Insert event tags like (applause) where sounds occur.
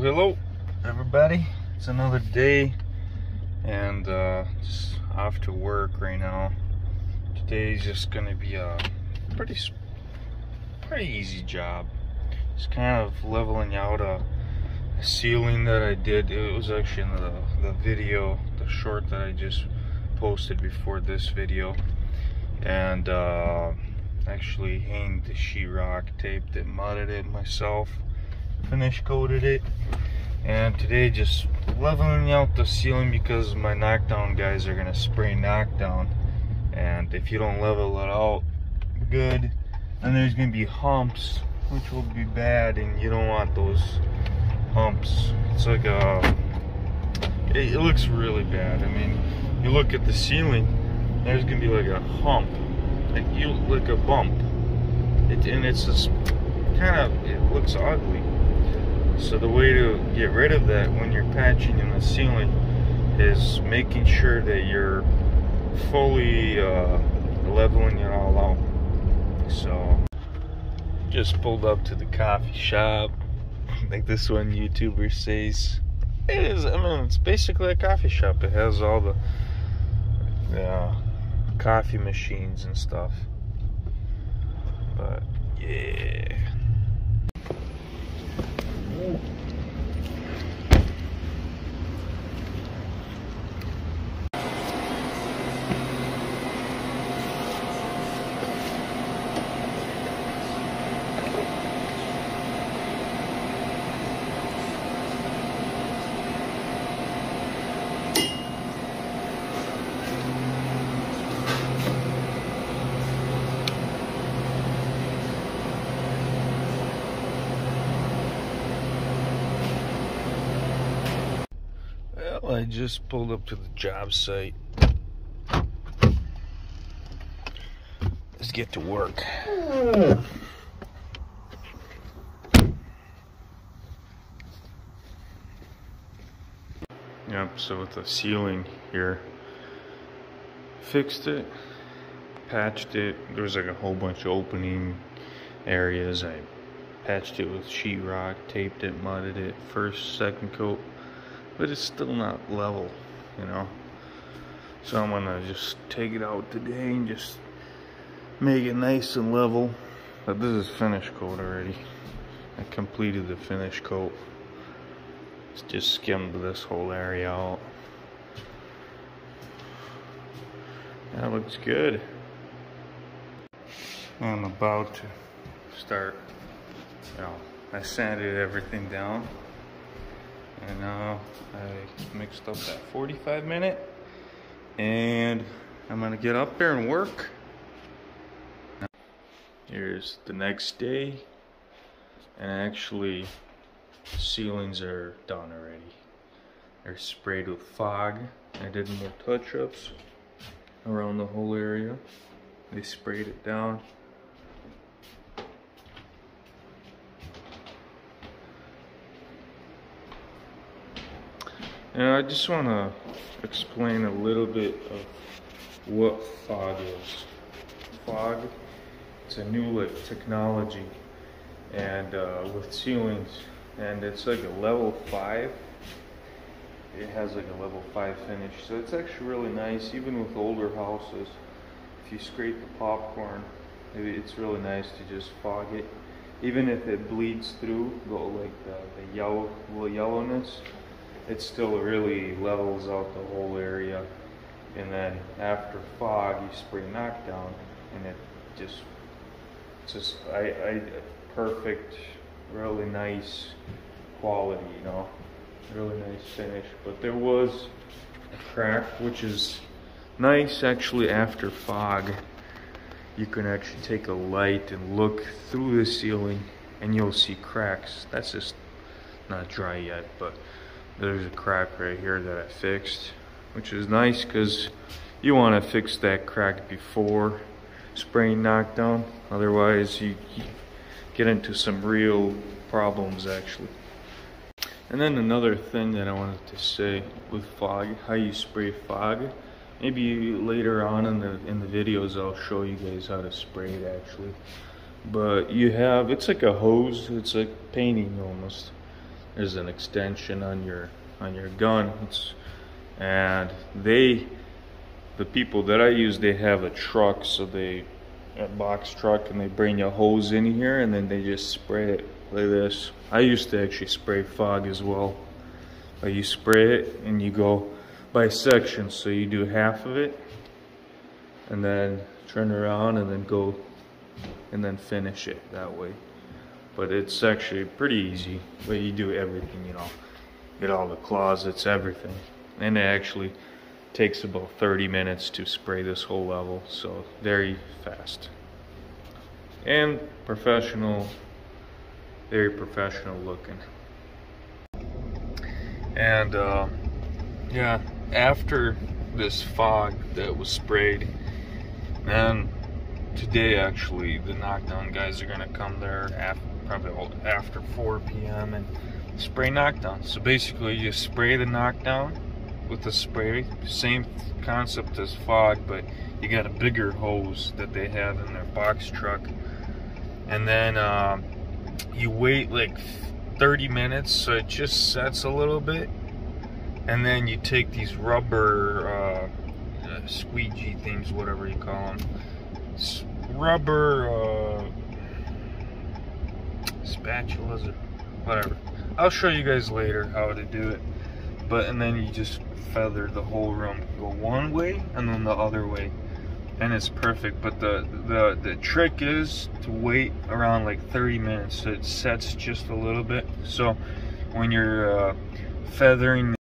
Hello, everybody. It's another day, and uh, just off to work right now. Today's just gonna be a pretty, pretty easy job. Just kind of leveling out a, a ceiling that I did. It was actually in the the video, the short that I just posted before this video, and uh, actually hanged the sheetrock, taped it, mudded it myself finish coated it. And today just leveling out the ceiling because my knockdown guys are gonna spray knockdown. And if you don't level it out good then there's gonna be humps which will be bad and you don't want those humps. It's like a it, it looks really bad. I mean you look at the ceiling there's gonna be like a hump like you like a bump. It, and it's just kind of it looks ugly so the way to get rid of that when you're patching in the ceiling is making sure that you're fully uh, leveling it all out. So just pulled up to the coffee shop. (laughs) Like this one YouTuber says. It is, I mean, it's basically a coffee shop. It has all the, uh, coffee machines and stuff. But yeah. Well, I just pulled up to the job site. Let's get to work. Yep, so with the ceiling here, fixed it, patched it. There was like a whole bunch of opening areas. I patched it with sheetrock, taped it, mudded it, first, second coat but it's still not level, you know. So I'm gonna just take it out today and just make it nice and level. But this is finish coat already. I completed the finish coat. Just skimmed this whole area out. That looks good. I'm about to start, you know, I sanded everything down and now I mixed up that 45 minute. And I'm gonna get up there and work. Here's the next day. And actually ceilings are done already. They're sprayed with fog. I did more touch-ups around the whole area. They sprayed it down And I just want to explain a little bit of what fog is. Fog, it's a new like technology and uh, with ceilings and it's like a level 5 it has like a level 5 finish so it's actually really nice even with older houses. If you scrape the popcorn maybe it's really nice to just fog it. Even if it bleeds through go like the, the yellow little yellowness it still really levels out the whole area. And then after fog, you spray knockdown, and it just, just, I, I, perfect, really nice quality, you know, really nice finish. But there was a crack, which is nice actually after fog. You can actually take a light and look through the ceiling and you'll see cracks. That's just not dry yet, but there's a crack right here that I fixed, which is nice because you want to fix that crack before spraying knockdown. Otherwise, you, get into some real problems actually. And then another thing that I wanted to say with fog, how you spray fog. Maybe later on in the in the videos I'll show you guys how to spray it actually. But you have it's like a hose, it's like painting almost there's an extension on your on your gun. It's, and they the people that I use they have a truck so they a box truck and they bring a hose in here and then they just spray it like this. I used to actually spray fog as well. But you spray it and you go by section so you do half of it and then turn around and then go and then finish it that way but it's actually pretty easy. But you do everything you know. Get all the closets everything. And it actually takes about 30 minutes to spray this whole level so very fast. And professional very professional looking. And uh, yeah after this fog that was sprayed then today actually the knockdown guys are gonna come there after probably after 4 p.m. and spray knockdown. So basically you spray the knockdown with the spray, same concept as fog, but you got a bigger hose that they have in their box truck. And then um, you wait like 30 minutes so it just sets a little bit. And then you take these rubber uh, squeegee things, whatever you call them, rubber uh, spatulas or whatever. I'll show you guys later how to do it. But and then you just feather the whole room. Go one way and then the other way. And it's perfect. But the the the trick is to wait around like 30 minutes so it sets just a little bit. So when you're uh, feathering